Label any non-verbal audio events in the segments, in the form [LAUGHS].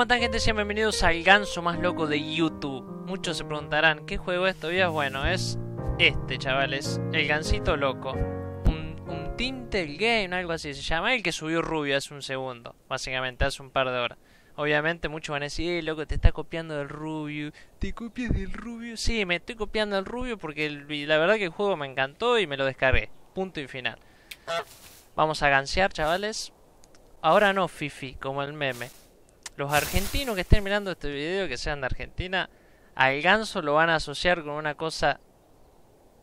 ¿Cómo están gente? Bienvenidos al ganso más loco de YouTube. Muchos se preguntarán, ¿qué juego es todavía? Bueno, es este, chavales. El gansito loco. Un, un Tintel Game, algo así se llama. El que subió Rubio hace un segundo. Básicamente, hace un par de horas. Obviamente muchos van a decir, eh, loco, te está copiando del Rubio. ¿Te copias del Rubio? Sí, me estoy copiando del Rubio porque el- la verdad que el juego me encantó y me lo descargué. Punto y final. Vamos a gansear, chavales. Ahora no, Fifi, como el meme. Los argentinos que estén mirando este video, que sean de Argentina, al ganso lo van a asociar con una cosa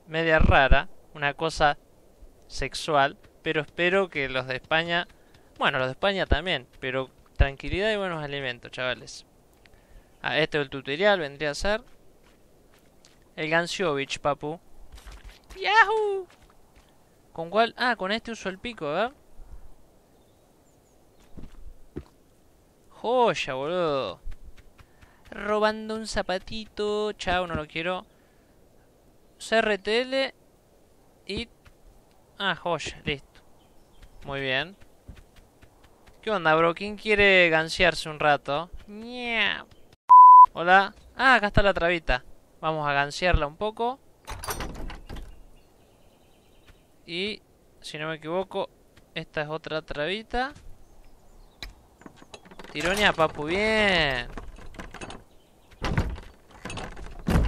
media rara, una cosa sexual, pero espero que los de España, bueno, los de España también, pero tranquilidad y buenos alimentos, chavales. Ah, este es el tutorial, vendría a ser el Gansiovich, papu. ¡Yahoo! ¿Con cuál? Ah, con este uso el pico, ¿verdad? Joya, boludo. Robando un zapatito. Chao, no lo quiero. CRTL. Y... Ah, joya, listo. Muy bien. ¿Qué onda, bro? ¿Quién quiere gansearse un rato? Hola. Ah, acá está la trabita. Vamos a gansearla un poco. Y... Si no me equivoco, esta es otra trabita. Tironia, papu, bien.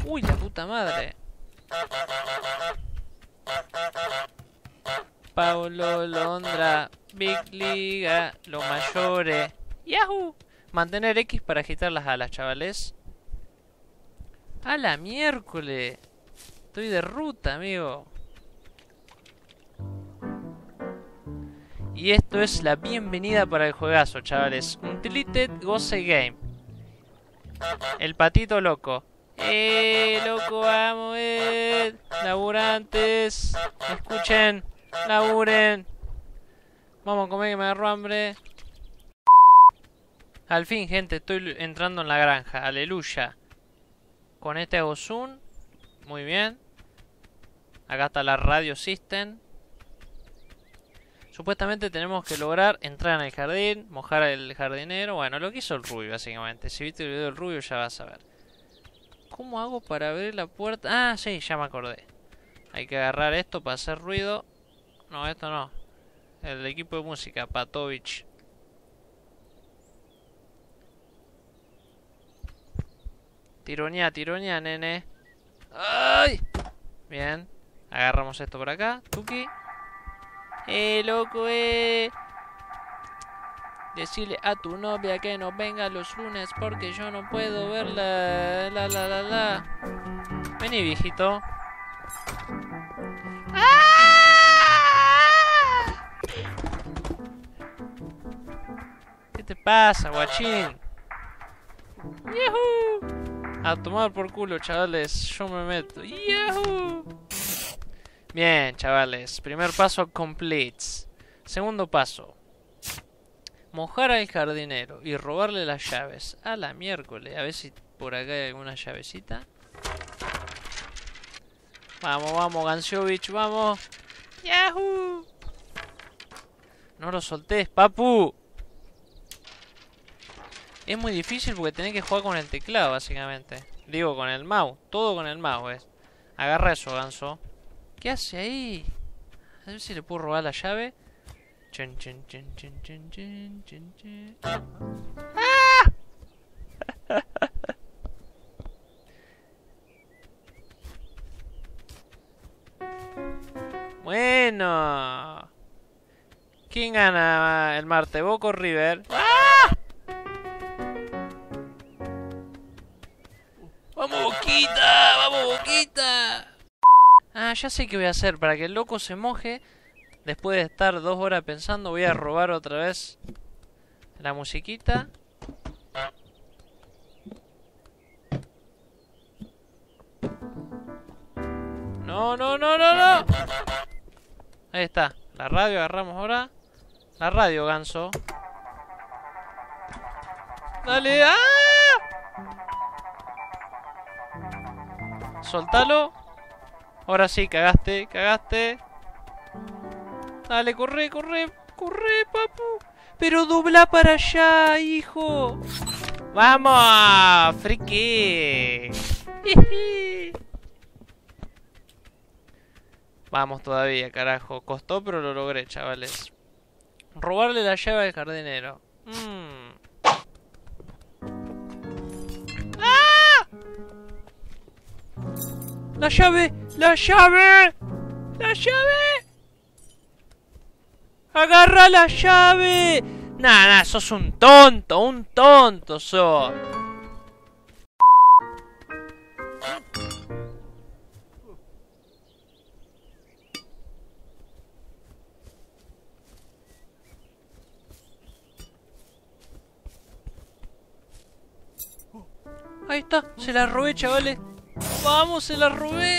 Uy, la puta madre. Paulo Londra, Big Liga, los mayores. Yahoo. Mantener X para agitar las alas, chavales. A la miércoles. Estoy de ruta, amigo. Y esto es la bienvenida para el juegazo, chavales. Untilated Goce Game. El patito loco. ¡Eh, loco, vamos, eh! Laburantes. Escuchen. Laburen. Vamos a comer que me agarró hambre. Al fin, gente, estoy entrando en la granja. Aleluya. Con este hago zoom. Muy bien. Acá está la radio system. Supuestamente tenemos que lograr entrar en el jardín, mojar al jardinero. Bueno, lo que hizo el rubio, básicamente. Si viste el video del rubio, ya vas a ver. ¿Cómo hago para abrir la puerta? Ah, sí, ya me acordé. Hay que agarrar esto para hacer ruido. No, esto no. El equipo de música, Patovich. Tironía, tironía, nene. ¡Ay! Bien. Agarramos esto por acá. Tuki. ¡Eh, loco, eh! Decirle a tu novia que no venga los lunes porque yo no puedo verla. La, la, la, la. Vení, viejito. ¿Qué te pasa, guachín? ¡Yahoo! A tomar por culo, chavales. Yo me meto. ¡Yahoo! Bien, chavales. Primer paso complete. Segundo paso. Mojar al jardinero y robarle las llaves. A la miércoles. A ver si por acá hay alguna llavecita. Vamos, vamos, Gansiovich, vamos. ¡Yahoo! No lo soltés, papu. Es muy difícil porque tenés que jugar con el teclado, básicamente. Digo, con el mouse. Todo con el mouse, ¿ves? Agarra eso, ganso. ¿Qué hace ahí? A ver si le puedo robar la llave. Chun, chun, chun. ¡Ah! Bueno. ¿Quién gana el Marte? ¿Boca o River? Ya sé qué voy a hacer. Para que el loco se moje, después de estar dos horas pensando, voy a robar otra vez la musiquita. No, no, no, no, no. Ahí está. La radio agarramos ahora. La radio, ganso. Dale. ¡Ah! Soltalo. Ahora sí, cagaste, cagaste. Dale, corre, corre, corre, papu. Pero dobla para allá, hijo. ¡Vamos! ¡Friki! [LAUGHS] Vamos todavía, carajo. Costó, pero lo logré, chavales. Robarle la llave al jardinero. Mm. ¡Ah! ¡La llave! ¡La llave! ¡La llave! ¡Agarra la llave! Nah, nah, sos un tonto, un tonto sos. Ahí está, se la robé, chavales. Vamos, se la robé,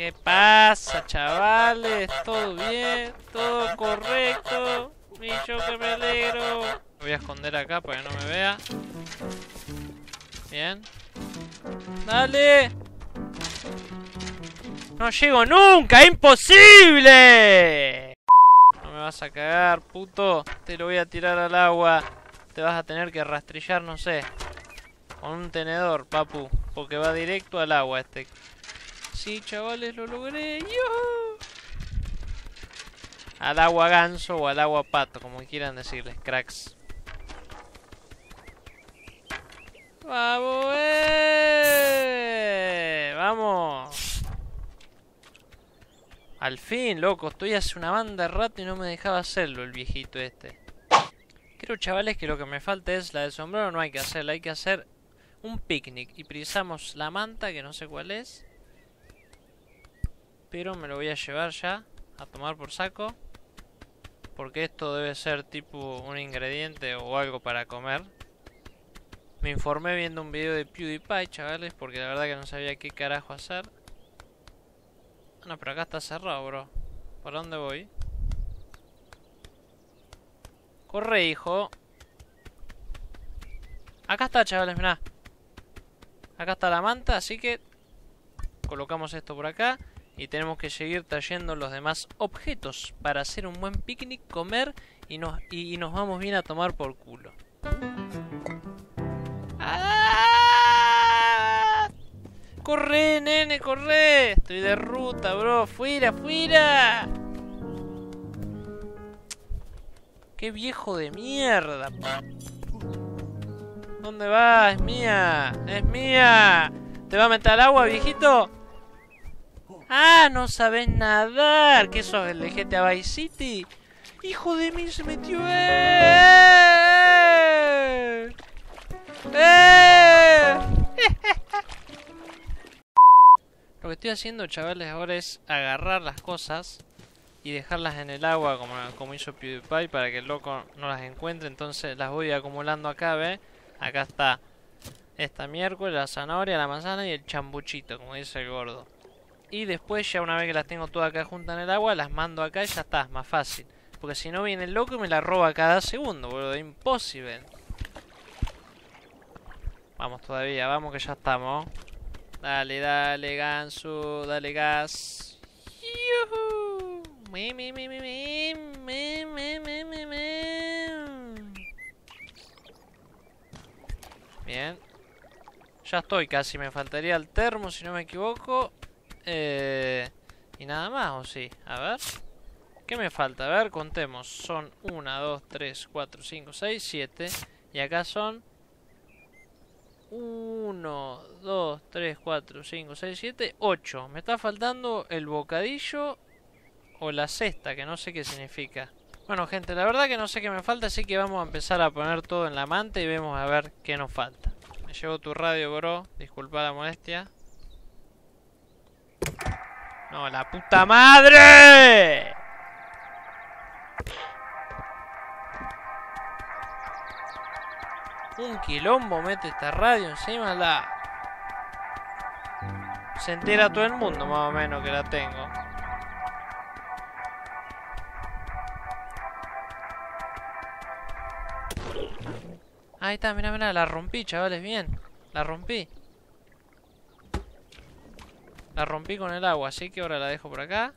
¿Qué pasa, chavales? ¿Todo bien? ¿Todo correcto? Y yo que me alegro. Voy a esconder acá para que no me vea. Bien. ¡Dale! ¡No llego nunca! ¡Imposible! No me vas a cagar, puto. Te lo voy a tirar al agua. Te vas a tener que rastrillar, no sé. Con un tenedor, papu. Porque va directo al agua este. Sí, chavales, lo logré. ¡Yuhu! Al agua ganso o al agua pato, como quieran decirles, cracks. ¡Vamos! Eh! ¡Vamos! Al fin, loco, estoy hace una banda de rato y no me dejaba hacerlo el viejito este. Creo, chavales, que lo que me falta es la del sombrero, no hay que hacerla, hay que hacer un picnic. Y precisamos la manta, que no sé cuál es. Pero me lo voy a llevar ya, a tomar por saco. Porque esto debe ser tipo un ingrediente o algo para comer. Me informé viendo un video de PewDiePie, chavales, porque la verdad que no sabía qué carajo hacer. No, pero acá está cerrado, bro. ¿Para dónde voy? Corre, hijo. Acá está, chavales, mirá. Acá está la manta, así que... Colocamos esto por acá. Y tenemos que seguir trayendo los demás objetos para hacer un buen picnic, comer y nos, y, nos vamos bien a tomar por culo. ¡Ah! ¡Corre, nene, corre! Estoy de ruta, bro. ¡Fuera, fuera! ¡Qué viejo de mierda! ¿Dónde va? Es mía. Es mía. ¿Te va a meter al agua, viejito? Ah, no sabes nadar. ¿Qué sos el de GTA Vice City? Hijo de mí, se metió. ¡Eh! [LAUGHS] Lo que estoy haciendo, chavales, ahora es agarrar las cosas y dejarlas en el agua como, como hizo PewDiePie para que el loco no las encuentre. Entonces las voy acumulando acá, ¿ve? Acá está esta miércoles, la zanahoria, la manzana y el chambuchito, como dice el gordo. Y después ya una vez que las tengo todas acá juntas en el agua, las mando acá y ya está, más fácil. Porque si no viene el loco y me la roba cada segundo, boludo, imposible. Vamos todavía, vamos que ya estamos. Dale, dale, ganso, dale gas. Bien. Ya estoy casi, me faltaría el termo si no me equivoco. Eh, y nada más, ¿o sí? A ver. ¿Qué me falta? A ver, contemos. Son 1, 2, 3, 4, 5, 6, 7. Y acá son 1, 2, 3, 4, 5, 6, 7, 8. Me está faltando el bocadillo o la cesta, que no sé qué significa. Bueno, gente, la verdad que no sé qué me falta, así que vamos a empezar a poner todo en la manta y vemos a ver qué nos falta. Me llevo tu radio, bro. Disculpa la molestia. No, la puta madre. Un quilombo mete esta radio encima la... Se entera todo el mundo más o menos que la tengo. Ahí está, mira, mira, la rompí, chavales, bien. La rompí. La rompí con el agua, así que ahora la dejo por acá.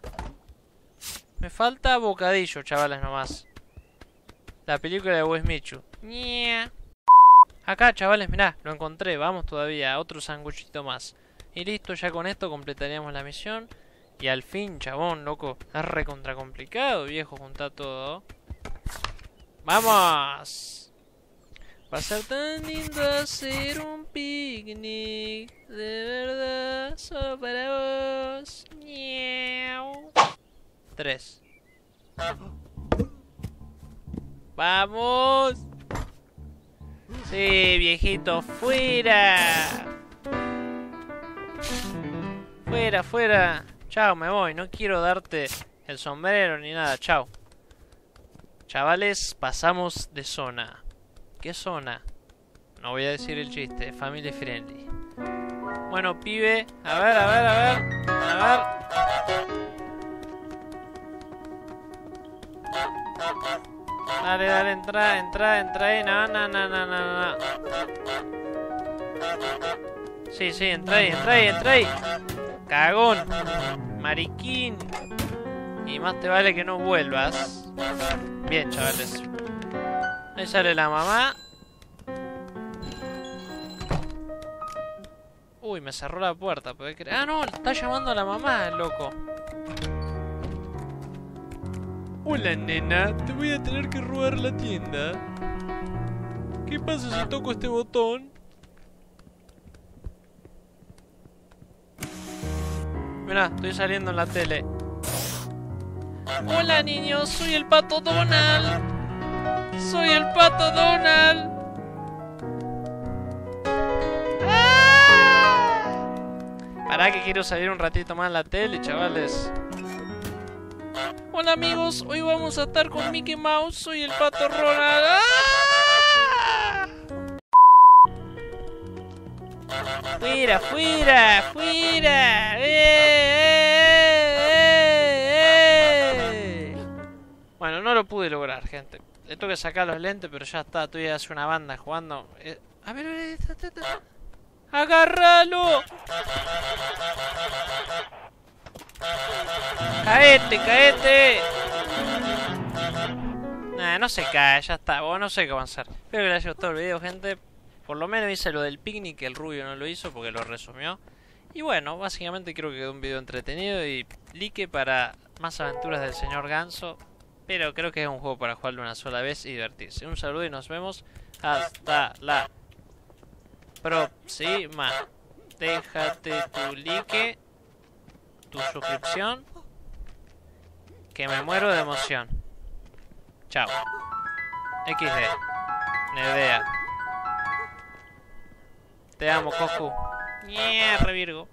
Me falta bocadillo, chavales, nomás. La película de Wes Michu. Acá, chavales, mirá, lo encontré. Vamos todavía, otro sanguchito más. Y listo, ya con esto completaríamos la misión. Y al fin, chabón, loco. Es recontra complicado, viejo, juntar todo. ¡Vamos! Ser tan lindo hacer un picnic. De verdad, solo para vos. Miau. Tres. ¡Vamos! Sí, viejito, fuera. Fuera, fuera. Chao, me voy. No quiero darte el sombrero ni nada. Chao. Chavales, pasamos de zona. ¿Qué zona? No voy a decir el chiste. Family friendly. Bueno, pibe. A ver, a ver, a ver. A ver. Dale, dale, entra, entra, entra ahí. No, no, no, no, no, no. Sí, sí, entra ahí, entra ahí, entra ahí. Cagón. Mariquín. Y más te vale que no vuelvas. Bien, chavales. Ahí sale la mamá. Uy, me cerró la puerta. Ah, no, está llamando a la mamá, loco. Hola, nena. Te voy a tener que robar la tienda. ¿Qué pasa si toco este botón? Mira, estoy saliendo en la tele. Hola niños, soy el pato Donald. Soy el pato Donald. ¡Ah! Pará que quiero salir un ratito más en la tele, chavales. Hola amigos, hoy vamos a estar con Mickey Mouse, soy el pato Ronald. ¡Ah! ¡Fuera, fuera, fuera! ¡Eh, eh, eh! Bueno, no lo pude lograr, gente. Le tengo que sacar los lentes, pero ya está. Estoy hace una banda jugando. Eh, a ver, a ver, está, está, está. ¡Agárralo! ¡Caete, caete! Nah, no se cae, ya está. Bueno, no sé qué avanzar. Espero que les haya gustado el video, gente. Por lo menos hice lo del picnic, el rubio no lo hizo porque lo resumió. Y bueno, básicamente creo que quedó un video entretenido y like para más aventuras del señor Ganso. Pero creo que es un juego para jugarlo una sola vez y divertirse. Un saludo y nos vemos hasta la próxima. Déjate tu like, tu suscripción, que me muero de emoción. Chao. XD. Nevea. Te amo, Coco. Mierda, Virgo.